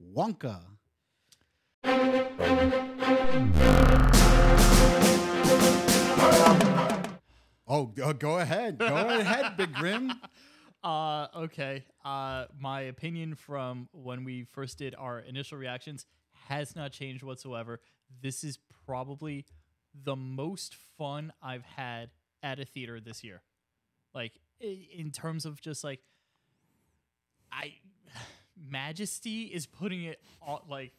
Wonka. Oh, go- go ahead. Go ahead, Big Grim. Uh, okay. Uh, my opinion from when we first did our initial reactions has not changed whatsoever. This is probably the most fun I've had at a theater this year. Like in terms of just like I Majesty is putting it on like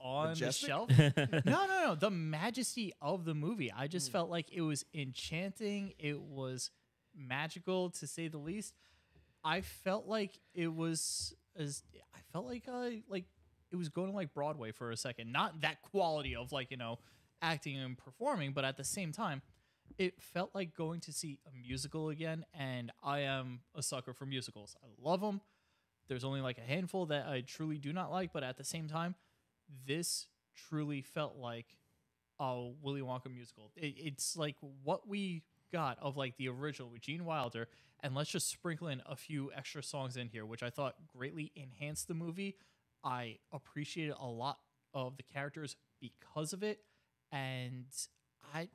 on Majestic? the shelf. no, no, no. The majesty of the movie. I just hmm. felt like it was enchanting. It was magical to say the least. I felt like it was as I felt like I like it was going to like Broadway for a second. Not that quality of like, you know, acting and performing, but at the same time, it felt like going to see a musical again and I am a sucker for musicals. I love them. There's only like a handful that I truly do not like, but at the same time, this truly felt like a Willy Wonka musical. It, it's like what we got of like the original with Gene Wilder, and let's just sprinkle in a few extra songs in here, which I thought greatly enhanced the movie. I appreciated a lot of the characters because of it, and I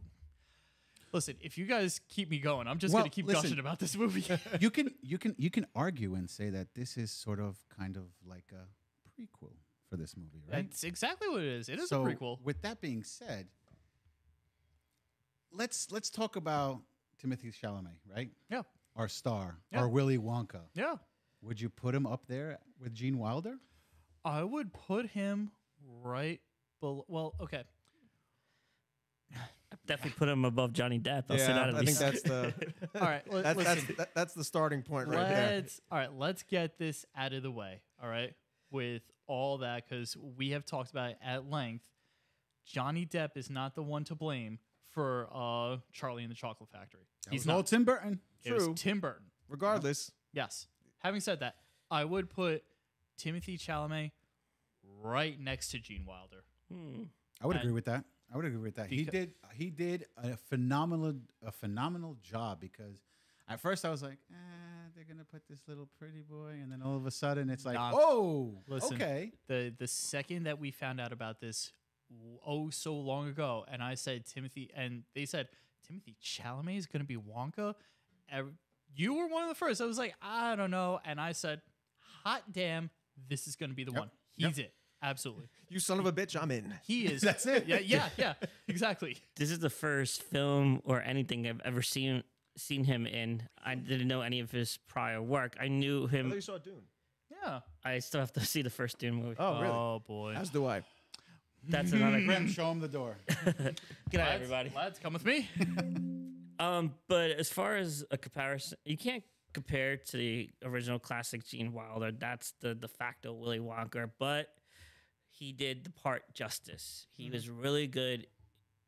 listen. If you guys keep me going, I'm just Well, gonna keep listen. gushing about this movie. You can you can you can argue and say that this is sort of kind of like a prequel for this movie, right? That's exactly what it is. It is so, a prequel. With that being said, let's let's talk about Timothée Chalamet, right? Yeah, Our star, Yeah. our Willy Wonka. yeah. Would you put him up there with Gene Wilder? I would put him right below. Well, okay. Definitely put him above Johnny Depp. I'll say yeah, that at I think least. that's the All right. Let, that's listen. that's that, that's the starting point right there. let's all right. Let's get this out of the way. All right, with all that because we have talked about it at length. Johnny Depp is not the one to blame for uh, Charlie and the Chocolate Factory. That He's was not. Tim Burton. It was True. Tim Burton. Regardless, Yes. Having said that, I would put Timothée Chalamet right next to Gene Wilder. Hmm. I would And- agree with that. I would agree with that. He did he did a phenomenal a phenomenal job because at first I was like, eh, they're gonna put this little pretty boy, and then all of a sudden it's like, Nah. oh, Listen, okay. the the second that we found out about this oh so long ago and i said timothée and they said timothée chalamet is going to be wonka you were one of the first i was like i don't know and i said hot damn this is going to be the Yep. one he's it absolutely you son of a bitch, I'm in. he is That's it. yeah yeah yeah exactly This is the first film or anything I've ever seen seen him in. I didn't know any of his prior work. I knew I him. thought you saw Dune. yeah I still have to see the first Dune movie. Oh, really? oh boy As do I. That's another. Grim, show him the door. Good night, lads, everybody. lads come with me Um, but as far as a comparison, you can't compare to the original classic Gene Wilder. That's the de facto Willy Wonka, but he did the part justice. He was really good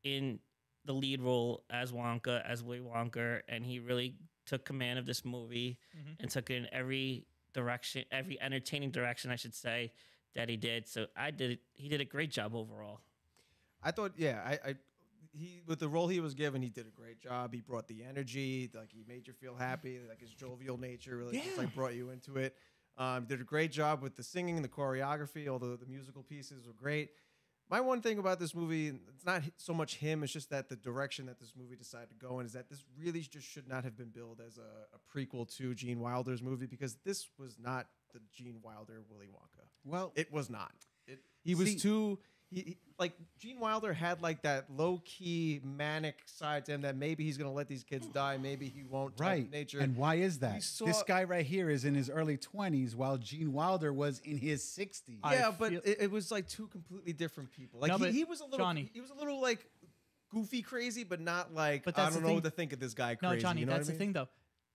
in the lead role as Wonka, as Willy Wonka, and he really took command of this movie Mhm. and took it in every direction, every entertaining direction, I should say, that he did. So I did. He did a great job overall. I thought, yeah, I, I, he with the role he was given, he did a great job. He brought the energy, like he made you feel happy, like his jovial nature really just like brought you into it. Um, did a great job with the singing, and the choreography, although the musical pieces were great. My one thing about this movie, it's not so much him, it's just that the direction that this movie decided to go in is that this really just should not have been billed as a, a prequel to Gene Wilder's movie because this was not the Gene Wilder Willy Wonka. Well, It was not. It, he was See- too. He, he- like Gene Wilder had like that low key manic side to him that maybe he's gonna let these kids die, maybe he won't. right. Nature. And why is that? saw- this guy right here is in his early 20s, while Gene Wilder was in his 60s. I yeah, but feel- it, it was like two completely different people. Like No, he, he was a little. Johnny- He was a little like goofy crazy, but not like But I that's don't the know what thing- to think of this guy. No, Johnny, you know that's what I the thing though.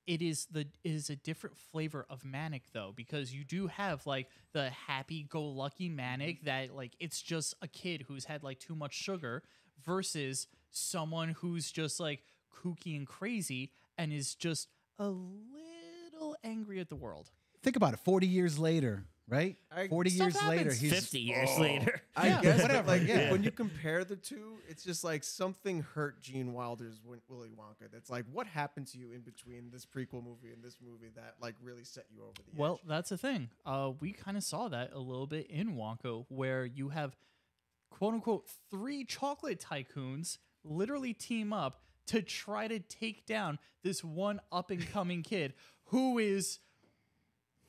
It is the it is a different flavor of manic though because you do have like the happy go lucky manic mm-hmm. that like it's just a kid who's had like too much sugar versus someone who's just like kooky and crazy and is just a little angry at the world. Think about it. 40 years later, right? I- 40 Stuff years later, he's 50 years oh. later. I Yeah, guess, whatever, Like yeah. when you compare the two, it's just like something hurt Gene Wilder's Willy Wonka. That's like what happened to you in between this prequel movie and this movie that like really set you over the Well, edge. that's the thing. Uh, we kind of saw that a little bit in Wonka, where you have quote unquote three chocolate tycoons literally team up to try to take down this one up and coming kid who is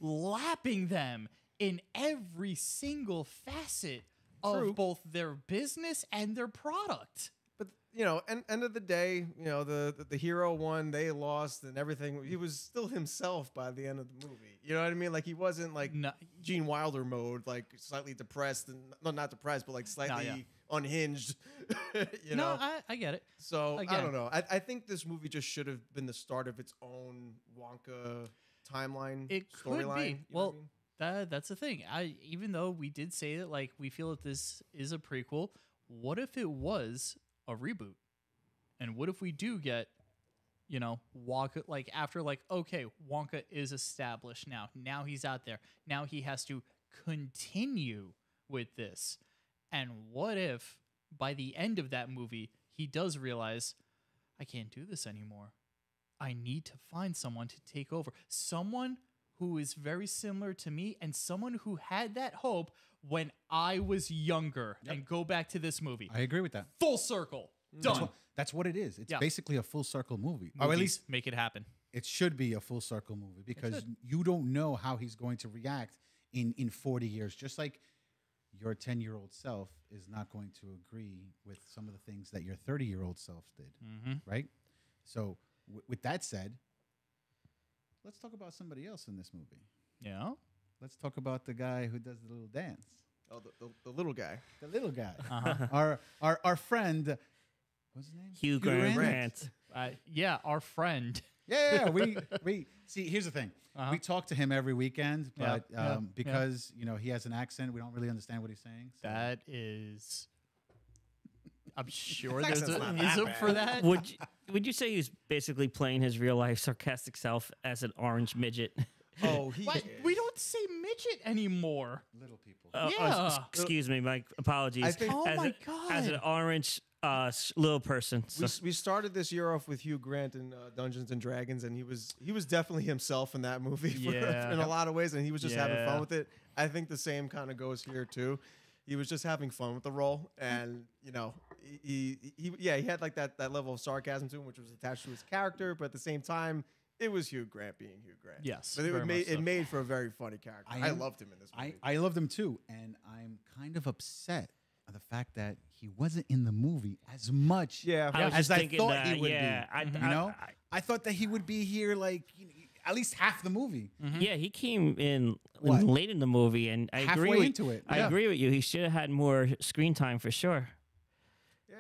lapping them in every single facet True. of both their business and their product. But you know, end, end of the day, you know, the, the the hero won, they lost, and everything. He was still himself by the end of the movie. You know what I mean? Like he wasn't like No, Gene Wilder mode, like slightly depressed and no, not depressed, but like slightly yeah. unhinged. you no, know. I, I get it. so I don't know. I, I think this movie just should have been the start of its own Wonka timeline. It could storyline, be. what I Well, mean? That that's the thing. I even though we did say that like we feel that this is a prequel, what if it was a reboot? And what if we do get, you know, Wonka like after like okay, Wonka is established now. Now he's out there. Now he has to continue with this. And what if by the end of that movie he does realize I can't do this anymore. I need to find someone to take over. Someone who is very similar to me and someone who had that hope when I was younger. And go back to this movie. I agree with that. Full circle. That's Done. what, that's what it is. It's Yeah. basically a full circle movie. Or at least make it happen. it should be a full circle movie because you don't know how he's going to react in in 40 years just like your 10 year old self is not going to agree with some of the things that your 30 year old self did Mm-hmm. right so w- with that said let's talk about somebody else in this movie Yeah. let's talk about the guy who does the little dance oh, the, the, the little guy. the little guy Uh-huh. our our our friend what's his name Hugh Grant. Grant. uh, yeah, our friend. Yeah, yeah, we we see. Here's the thing: Uh-huh. we talk to him every weekend, but yeah, um, because you know he has an accent, we don't really understand what he's saying. so- That is. I'm sure there's a not reason for that. Would you, would you say he's basically playing his real life sarcastic self as an orange midget? Oh, he. What? is. We don't say midget anymore. little people. Oh, oh, s- Yeah. excuse me, my apologies. I think- Oh as my a- As an orange uh, s- little person. we, So, s- we started this year off with Hugh Grant in uh, Dungeons and Dragons, and he was he was definitely himself in that movie for, Yeah. in a lot of ways, and he was just having Yeah. fun with it. I think the same kind of goes here too. He was just having fun with the role, and you know, he, he, he yeah, he had like that that level of sarcasm to him, which was attached to his character, but at the same time, it was Hugh Grant being Hugh Grant. Yes, but it very made much it made for a very funny character. I I, loved him in this I movie. I loved him too, and I'm kind of upset at the fact that he wasn't in the movie as much. yeah, I as I thought that. he would yeah, be. I. You I- know, I- I thought that he would be here like you know, at least half the movie. Mm-hmm. yeah, he came in What? late in the movie, and I Halfway agree with, into it, I yeah. agree with you. He should have had more screen time for sure.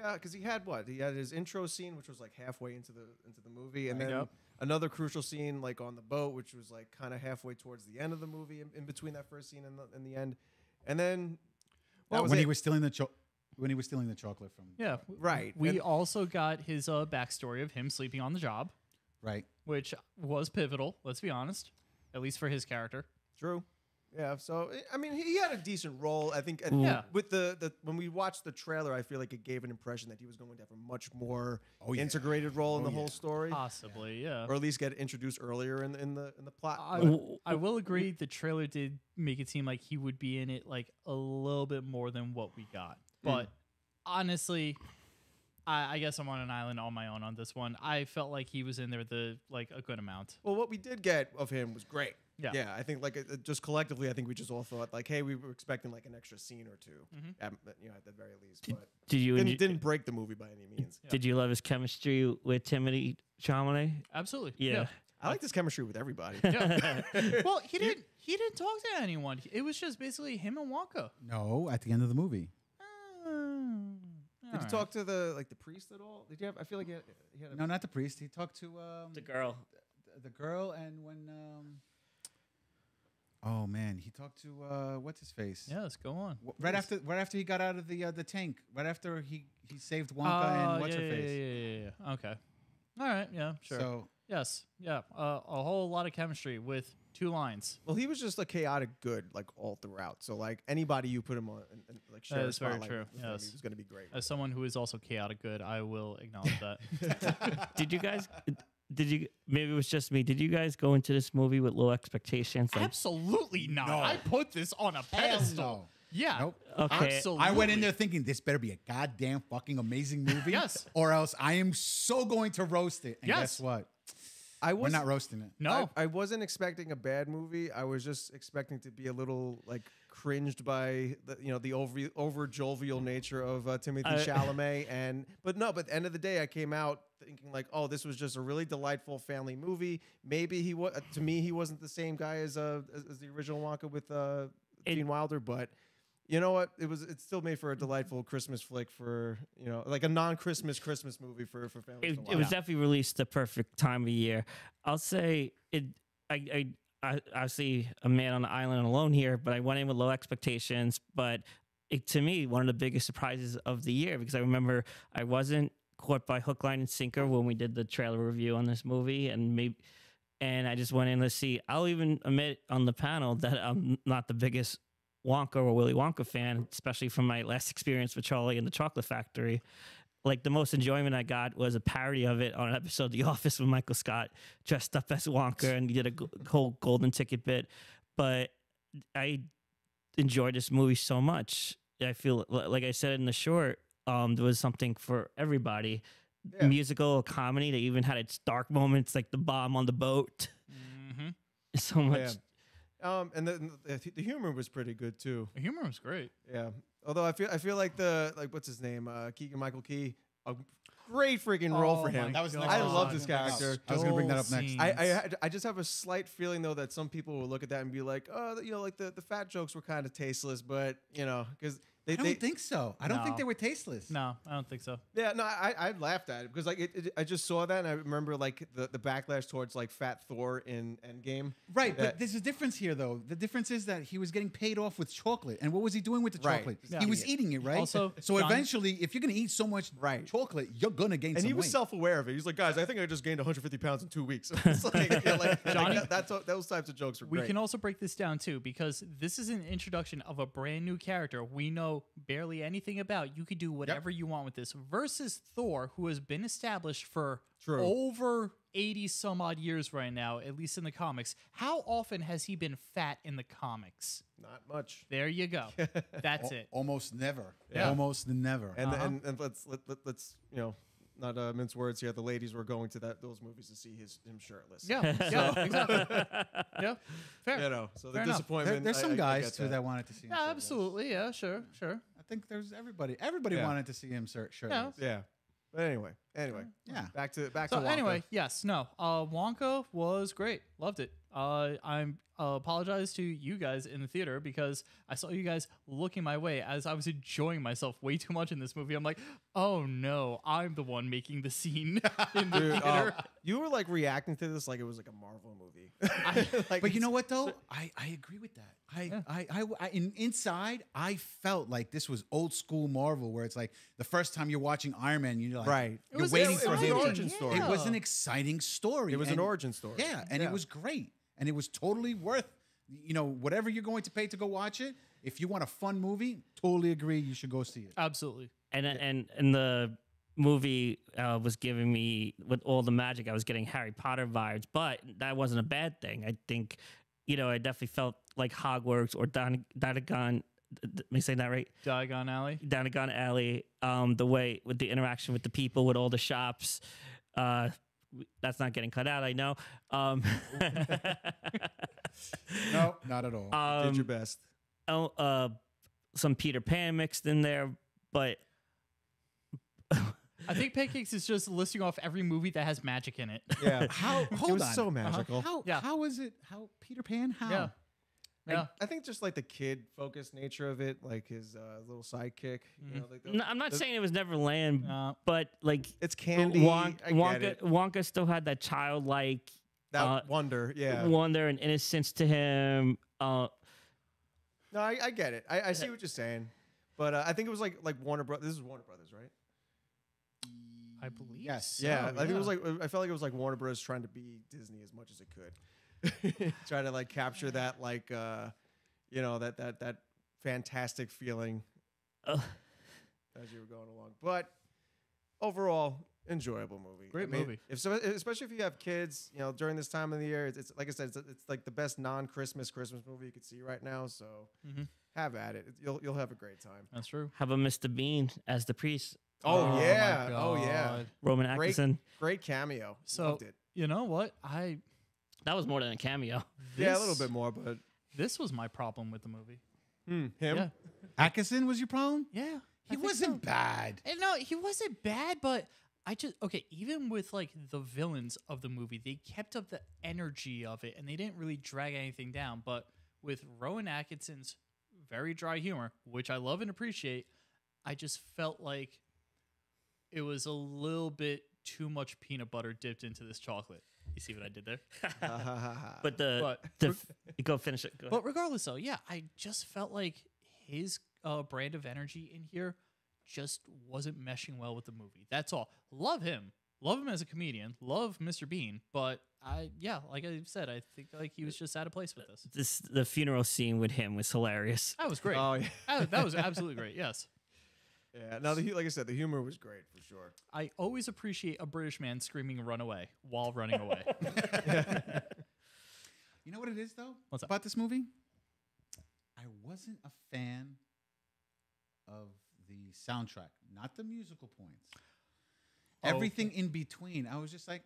Yeah, because he had what? He had his intro scene, which was like halfway into the into the movie, and then Yep. another crucial scene, like on the boat, which was like kind of halfway towards the end of the movie, in, in between that first scene and the, and the end, and then Well, when it. he was stealing the cho- when he was stealing the chocolate from Yeah. w- right. We and- also got his uh, backstory of him sleeping on the job, right. which was pivotal. Let's be honest, at least for his character. true. Yeah, so I- I mean, he had a decent role. I think. I- Yeah. With the, the when we watched the trailer, I feel like it gave an impression that he was going to have a much more Oh, yeah. integrated role in Oh, the yeah. whole story, Possibly, yeah. or at least get introduced earlier in the in the in the plot. I, I will agree. The trailer did make it seem like he would be in it like a little bit more than what we got. Hmm. But honestly, I, I guess I'm on an island on my own on this one. I felt like he was in there the like a good amount. Well, what we did get of him was great. Yeah. Yeah, I think like uh, just collectively, I think we just all thought like, hey, we were expecting like an extra scene or 2 Mhm. at, you know, at the very least. But Did you didn't, enjoy- didn't break the movie by any means. Yeah. did you love his chemistry with Timothée Chalamet? Absolutely. Yeah. I like this chemistry with everybody. Yeah. well, he didn't. He didn't talk to anyone. It was just basically him and Wonka. No, at the end of the movie. Did you talk to the like the priest at all? Did you have? I feel like he had, he had a, No, not the priest. He talked to um, The girl. th- the girl, and when um, oh man, he talked to uh, what's his face? Yeah, let's go on. W- right after right after he got out of the uh, the tank, right after he he saved Wonka Oh, and what's yeah, her face. Yeah, yeah, yeah, yeah. Okay. All right. Yeah. Sure. So yes. Yeah. Uh, a whole lot of chemistry with Two lines. Well, he was just a chaotic good like all throughout. So like anybody you put him on and, and like share a is very spotlight true, with him, yes. he was going to be great. As someone who is also chaotic good, I will acknowledge that. Did you guys? Did you? Maybe it was just me. Did you guys go into this movie with low expectations? Like, Absolutely not. No. I put this on a pedestal. no. Yeah. Nope. Okay. Absolutely. I went in there thinking this better be a goddamn fucking amazing movie. Yes. Or else I am so going to roast it. And Yes. guess what? I We're was not roasting it. No. I, I wasn't expecting a bad movie. I was just expecting to be a little like cringed by the you know the over over jovial nature of uh, Timothée I- Chalamet and but no, but at the end of the day, I came out thinking like, oh, this was just a really delightful family movie. Maybe he was to me he wasn't the same guy as uh as, as the original Wonka with uh It- Gene Wilder, but. You know what? It was. It still made for a mm-hmm. delightful Christmas flick for you know, like a non-Christmas Christmas movie for for families. it, it watch. was definitely released the perfect time of year. I'll say it. I, I, I obviously a man on the island alone here, but I went in with low expectations. But it, to me, one of the biggest surprises of the year because I remember I wasn't caught by hook, line, and sinker when we did the trailer review on this movie, and maybe. And I just went in to see. I'll even admit on the panel that I'm not the biggest Wonka or Willy Wonka fan, especially from my last experience with Charlie and the Chocolate Factory like the most enjoyment I got was a parody of it on an episode of The Office with Michael Scott dressed up as Wonka and he did a whole golden ticket bit. But I enjoyed this movie so much. I feel like I said in the short, um, there was something for everybody. Yeah. Musical, comedy. They even had its dark moments, like the bomb on the boat. Mm-hmm. So much. Yeah. Um, and the, the the humor was pretty good too. The humor was great. Yeah. Although I feel I feel like the like what's his name uh, Keegan Michael Key a great freaking role Oh for him. That was the next I love this gonna bring up. character. I was going to bring that up next. Scene. I, I I just have a slight feeling though that some people will look at that and be like, oh, you know, like the, the fat jokes were kind of tasteless, but you know, because they, I don't they think so. I don't think they were tasteless. No, I don't think so. yeah, no, I, I laughed at it because like it, it, I just saw that and I remember like the, the backlash towards like Fat Thor in Endgame. Right, That- but there's a difference here, though. The difference is that he was getting paid off with chocolate, and what was he doing with the Right. chocolate? Yeah. He was eating it, right? Also, so John- eventually, if you're going to eat so much Right. chocolate, you're going to gain And some he was weight. self-aware of it. He's like, guys, I think I just gained 150 pounds in two weeks. It's like, you know, like, like Johnny- that, that's those types of jokes are We great. can also break this down too because this is an introduction of a brand new character we know barely anything about. You could do whatever you want with this versus Thor, who has been established for True. over 80 some odd years right now, at least in the comics. How often has he been fat in the comics? Not much. There you go. That's Al- it. Almost never. Yeah. Almost never. And, Uh-huh. and and let's let, let, let's you know not uh, mince words here. The ladies were going to that those movies to see his him shirtless. Yeah, yeah, exactly. Yeah, fair. you know. So the enough. disappointment. There- there's I- some I- I guys get too that. wanted to see him. Yeah, shirtless. absolutely. Yeah, sure, sure. I think there's everybody. Everybody Yeah. wanted to see him shirt shirtless. Yeah. But anyway, anyway, Yeah. back to back So to Wonka. anyway, yes, no. Uh, Wonka was great. Loved it. Uh, I'm uh, apologize to you guys in the theater because I saw you guys looking my way as I was enjoying myself way too much in this movie. I'm like, oh no, I'm the one making the scene in the Dude, uh, you were like reacting to this like it was like a Marvel movie. like, But you know what though? I, I agree with that. I, Yeah. I, I, I in, inside I felt like this was old school Marvel, where it's like the first time you're watching Iron Man, you're like, Right. It you're was waiting it for was an him. to- origin story. It was an exciting story. It was an origin story. Yeah, and Yeah. it was great, and it was totally worth. You know, whatever you're going to pay to go watch it. If you want a fun movie, totally agree. You should go see it. Absolutely. and and and the movie uh, was giving me with all the magic i was getting harry potter vibes but that wasn't a bad thing i think you know i definitely felt like hogwarts or Don, Diagon, am i saying that right Diagon Alley. Diagon alley um, the way with the interaction with the people with all the shops uh, that's not getting cut out i know um, No, not at all. did your um, best. oh, uh, some peter pan mixed in there but I think Pancakes is just listing off every movie that has magic in it. Yeah. how? Hold it was on. so magical. How? Yeah. How is it? How Peter Pan? How? Yeah. Yeah. I think just like the kid focused nature of it, like his uh, little sidekick. You know, like the, No, I'm not the- saying it was Neverland, Uh, but like it's candy. Wonk, I get Wonka, it. Wonka still had that childlike That uh, wonder. Yeah. wonder and innocence to him. Uh, No, I, I get it. I, I see what you're saying, but uh, I think it was like like Warner Brothers. This is Warner Brothers, right? I believe. Yes. Yeah, Oh, I think it was like I felt like it was like Warner Brothers trying to be Disney as much as it could. try to like capture that like uh you know that that that fantastic feeling Ugh. as you were going along. But overall, enjoyable movie. Great I mean, movie. If so, especially if you have kids, you know, during this time of the year, it's, it's like I said, it's, it's like the best non-Christmas Christmas movie you could see right now. So Mhm. have at it. You'll you'll have a great time. That's true. Have a Mr. Bean as the priest? Oh, my yeah. Oh yeah. God. Rowan Great- Atkinson. Great cameo. So Loved it. you know what? I That was more than a cameo. Yeah, a little bit more, but This was my problem with the movie. hmm, him. Yeah, Atkinson was your problem? yeah. He wasn't so. bad. And no, he wasn't bad, but I just okay. Even with like the villains of the movie, they kept up the energy of it, and they didn't really drag anything down. But with Rowan Atkinson's very dry humor, which I love and appreciate, I just felt like it was a little bit too much peanut butter dipped into this chocolate. You see what I did there? But the, But- the f- go finish it. Go. But regardless, though, yeah, I just felt like his uh, brand of energy in here just wasn't meshing well with the movie. That's all. Love him, love him as a comedian, love Mr. Bean, but I, yeah, like I said, I think like he was just out of place with this. this the funeral scene with him was hilarious. That was great. Oh yeah. That- that was absolutely great. Yes, Yeah. Now, the, like I said, the humor was great for sure. I always appreciate a British man screaming "run away" while running away. You know what it is though What's up? about this movie? I wasn't a fan of the soundtrack, not the musical points. Oh, Everything in between, I was just like,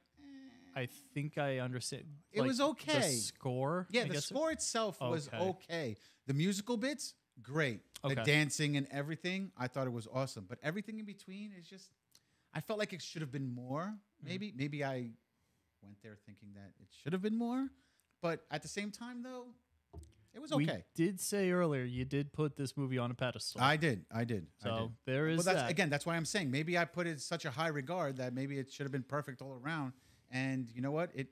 eh. I think I understand. It like, was The okay. score. yeah, I the guess it- score itself was Okay. okay. The musical bits, great. The dancing and everything, I thought it was awesome. But everything in between is just, I felt like it should have been more. Mm-hmm. Maybe, maybe I went there thinking that it should have been more. But at the same time, though, it was okay. We did say earlier you did put this movie on a pedestal. I did. I did. I so did. there is Well, that's that. again. That's why I'm saying maybe I put it in such a high regard that maybe it should have been perfect all around. And you know what? It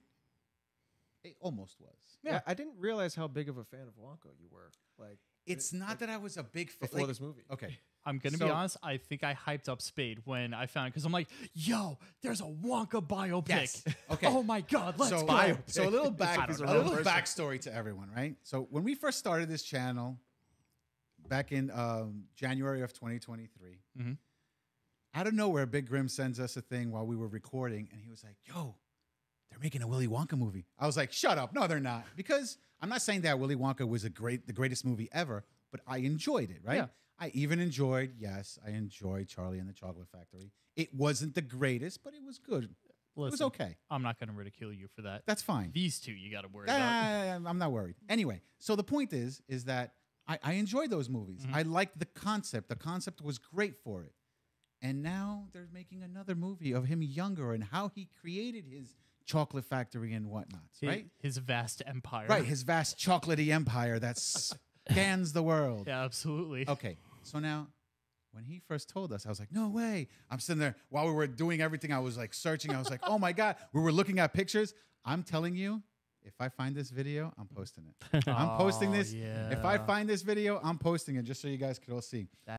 it almost was. Yeah. Yeah. I didn't realize how big of a fan of Wonka you were. Like It's not that I was a big fan. before this movie. Okay. I'm gonna So- be honest. I think I hyped up Spade when I found it because I'm like, "Yo, there's a Wonka biopic." Yes. Okay. Oh my god, let's so, go. so a little back, I a don't little backstory to everyone, right? So when we first started this channel back in um, January of 2023, Mhm. out of nowhere, Big Grim sends us a thing while we were recording, and he was like, "Yo, they're making a Willy Wonka movie." I was like, "Shut up! No, they're not." Because I'm not saying that Willy Wonka was a great, the greatest movie ever, but I enjoyed it, right? Yeah. I even enjoyed, yes, I enjoyed Charlie and the Chocolate Factory. It wasn't the greatest, but it was good. it was okay. I'm not gonna ridicule you for that. That's fine. These two, you got to worry about. I'm not worried. Anyway, so the point is, is that I, I enjoyed those movies. Mhm. I liked the concept. The concept was great for it. And now they're making another movie of him younger and how he created his chocolate factory and whatnot, Hi- right? His vast empire. Right, his vast chocolatey empire that scans the world. Yeah, absolutely. Okay, so now when he first told us, I was like, no way. I'm sitting there while we were doing everything. I was like searching. I was like, oh my God. We were looking at pictures. I'm telling you, if I find this video, I'm posting it. I'm posting Oh, this. If I find this video, I'm posting it just so you guys could all see. I'm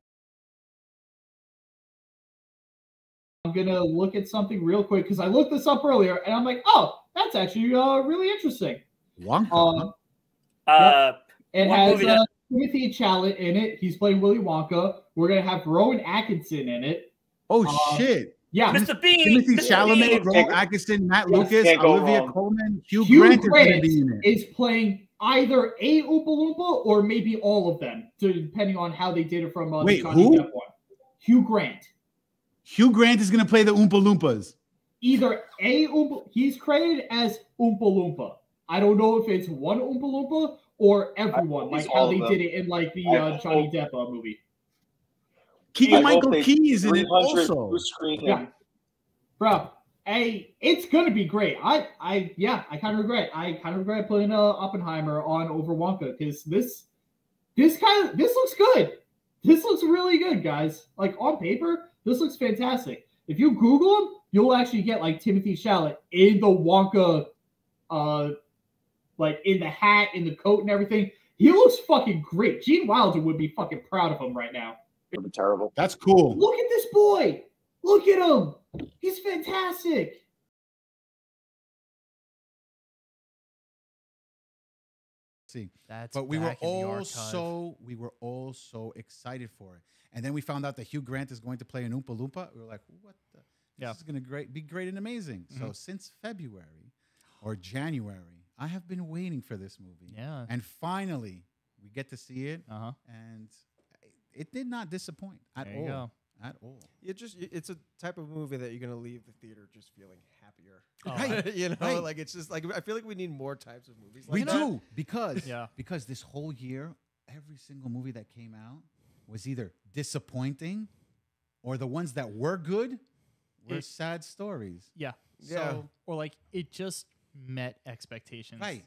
gonna look at something real quick because I looked this up earlier and I'm like, oh, that's actually uh, really interesting. Wonka. Um, Uh, it has movie uh, Timothée Chalamet in it. He's playing Willy Wonka. We're gonna have Rowan Atkinson in it. oh uh, shit! Yeah, Mr. Bean. Timothée Mr. Chalamet, Bean. Rowan Atkinson, Matt Yes, Lucas, Olivia wrong. Colman, Hugh, Hugh Grant, is going to Grant be in it. is playing either a Oompa Loompa or maybe all of them, depending on how they did it from uh, Wait, the Johnny who? Depp one. Hugh Grant. Hugh Grant is going to play the Oompa Loompas. Either a Oompa, he's credited as Oompa Loompa. I don't know if it's one Oompa Loompa or everyone, like how they of did it in like the uh, Johnny Depp uh, movie. Keegan I Michael Key is in it also. blue. Yeah. Bro, hey, it's gonna be great. I, I, yeah, I kind of regret. I kind of regret putting uh, Oppenheimer on over Wonka because this, this kind of, this looks good. This looks really good, guys. Like on paper, this looks fantastic. If you Google him, you'll actually get like Timothée Chalamet in the Wonka, uh, like in the hat, in the coat, and everything. He looks fucking great. Gene Wilder would be fucking proud of him right now. Be terrible. That's cool. Look at this boy. Look at him. He's fantastic. see. That's But we were back in the all so we were all so excited for it. And then we found out that Hugh Grant is going to play an Oompa Loompa. We were like, what the? This Yeah. is going to great be great and amazing. So Mhm. since February or January, I have been waiting for this movie. Yeah. And finally, we get to see it, Uh huh. and it did not disappoint at There you all. go. At all. It just it's a type of movie that you're gonna leave the theater just feeling happier. Oh, Right. you know, Right. like it's just like I feel like we need more types of movies. Like we that. do because Yeah. because this whole year, every single movie that came out was either disappointing, or the ones that were good were It- sad stories. Yeah. Yeah. So, Or like it just met expectations. right.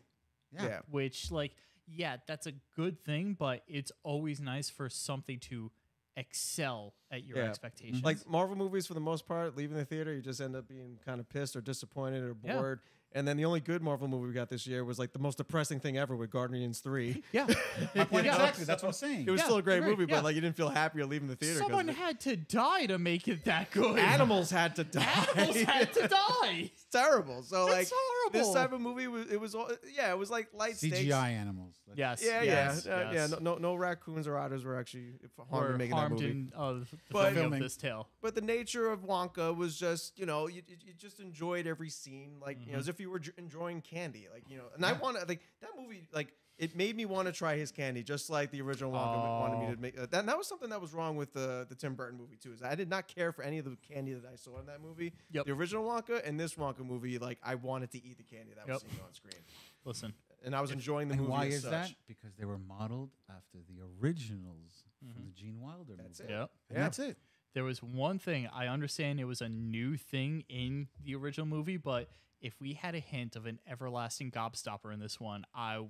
Yeah. Yeah. Which like yeah, that's a good thing, but it's always nice for something to excel at your Yeah. expectations. Like Marvel movies, for the most part, leaving the theater, you just end up being kind of pissed or disappointed or Yeah. bored. And then the only good Marvel movie we got this year was like the most depressing thing ever with Guardians Three. yeah. My point Yeah. exactly. That's what I'm saying. It was Yeah, still a great agree, movie, yeah. but like you didn't feel happy leaving the theater. 'cause Someone the had to die to make it that good. animals had to die. Animals had to die. it's terrible. So That's like horrible. this type of movie was it was all yeah it was like light CGI stakes. animals. Let's- Yes. Yeah, yes, yeah, uh, yeah. No, no, no raccoons or otters were actually harmed Or in making that harmed movie. in uh, the But- filming Filming. of this tale. but the nature of Wonka was just, you know, you, you, you just enjoyed every scene, like you know, Mhm. as if you were j- enjoying candy, like you know. And I want to like that movie, like it made me want to try his candy, just like the original Wonka ma- wanted me Oh. to make. Uh, that, that was something that was wrong with the the Tim Burton movie too. Is I did not care for any of the candy that I saw in that movie. Yep. The original Wonka and this Wonka movie, like I wanted to eat the candy that was seen on screen, Listen. and I was enjoying the And movie. why as is such. that? Because they were modeled after the originals from Mhm. the Gene Wilder That's movie. it. Yep. And Yeah. that's it. There was one thing I understand it was a new thing in the original movie, but if we had a hint of an everlasting gobstopper in this one, I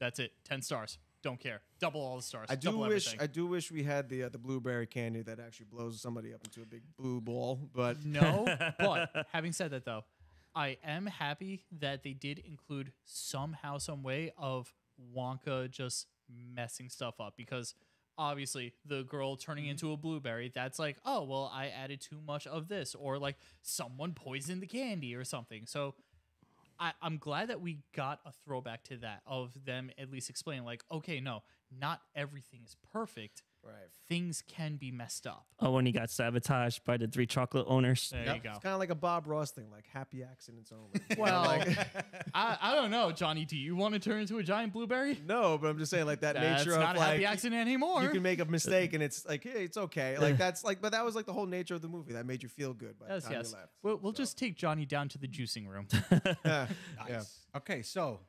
that's it. Ten stars. Don't care. Double all the stars. I do Double wish everything. I do wish we had the uh, the blueberry candy that actually blows somebody up into a big blue ball, but No, but having said that though, I am happy that they did include somehow, some way of Wonka just messing stuff up because obviously the girl turning mm-hmm. into a blueberry, that's like, oh well, I added too much of this, or like someone poisoned the candy or something. So I, I'm glad that we got a throwback to that of them at least explaining, like, okay, no, not everything is perfect. Right. Things can be messed up. Oh, when he got sabotaged by the three chocolate owners. There Yep. you go. It's kind of like a Bob Ross thing, like happy accidents only. Well, like- I, I don't know, Johnny. Do you want to turn into a giant blueberry? no, but I'm just saying like that That's nature not of a like happy accident anymore. you can make a mistake and it's like hey, it's okay. Like that's like, but that was like the whole nature of the movie that made you feel good by yes, the time yes. you left. We'll, we'll So, just take Johnny down to the juicing room. yeah. Nice. Yeah. Okay, so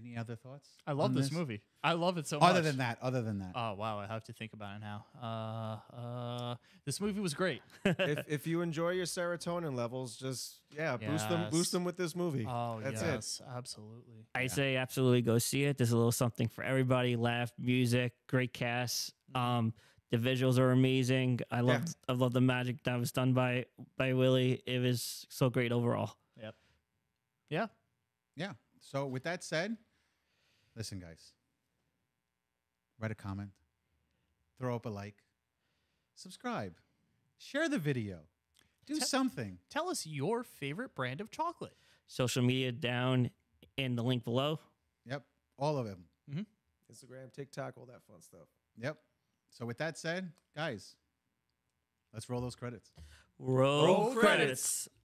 any, any- any other thoughts? I love on this, movie. I love it so much. Other than that, other than that, Oh wow, I have to think about it now. Uh, uh, this movie was great. if if you enjoy your serotonin levels, just yeah, boost them, boost them with this movie. Oh That's it. yes, absolutely. I say absolutely go see it. There's a little something for everybody. Laugh, music, great cast. Um, the visuals are amazing. I love I love the magic that was done by by Willy. It was so great overall. Yep. Yeah. yeah. So with that said, listen, guys, write a comment, throw up a like, subscribe, share the video, do Te- something. Tell us your favorite brand of chocolate. Social media down in the link below. Yep, all of them. Mm-hmm. Instagram, TikTok, all that fun stuff. Yep. So with that said, guys, let's roll those credits. Roll, Roll credits.